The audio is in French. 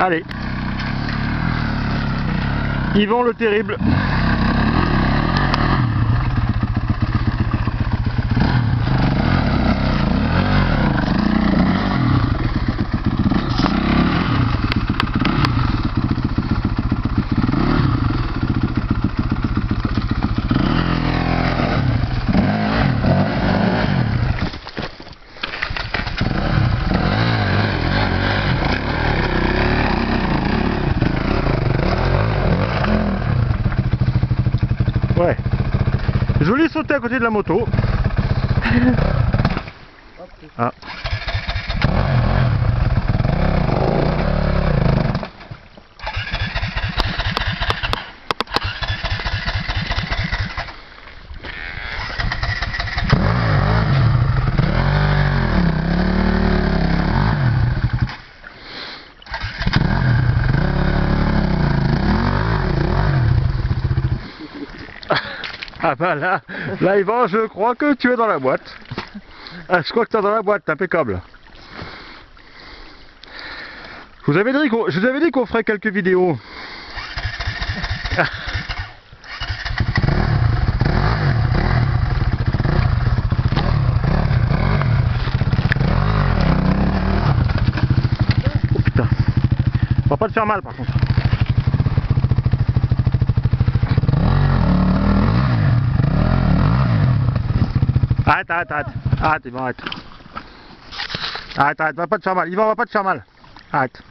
Allez. Yvan le terrible. Ouais. Joli sauter à côté de la moto. Ah. Ah bah là, là Yvan, je crois que tu es dans la boîte. Ah, je crois que tu es dans la boîte, impeccable. Je vous avais dit qu'on, je vous avais dit qu'on ferait quelques vidéos. Oh putain. On va pas te faire mal par contre. Arrête, arrête, arrête. Arrête, Yvan, arrête. Arrête, arrête, va pas te faire mal. Va pas te faire mal. Arrête.